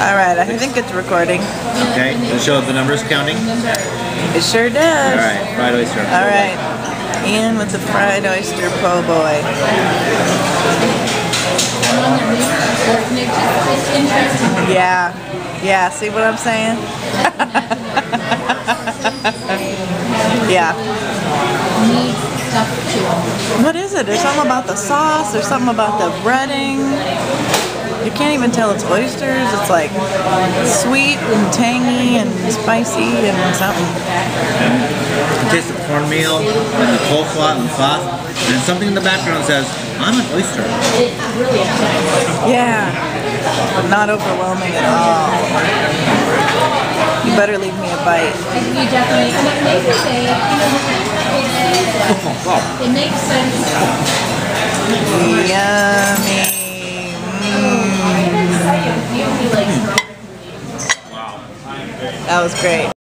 All right, I think it's recording. Okay, does it show the numbers counting? It sure does. All right, fried oyster. All right. Ian with the fried oyster po' boy. Yeah. Yeah, see what I'm saying? yeah. What is it? There's something about the sauce, there's something about the breading. You can't even tell it's oysters. It's like sweet and tangy and spicy and something. You taste the cornmeal and the coleslaw and the sauce, and something in the background says, I'm an oyster. Yeah. Not overwhelming at all. You better leave me a bite. You definitely, and it makes it a, wow. it makes sense. Mm. Mm. That was great.